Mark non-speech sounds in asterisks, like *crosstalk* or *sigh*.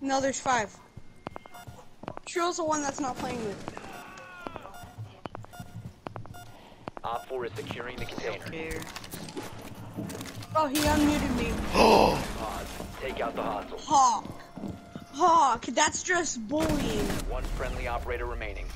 No, there's five. Trill's the one that's not playing with. Op 4 is securing the container. Oh, he unmuted me. Pause. *gasps* Take out the hostile. Hawk. Hawk, that's just bullying. One friendly operator remaining.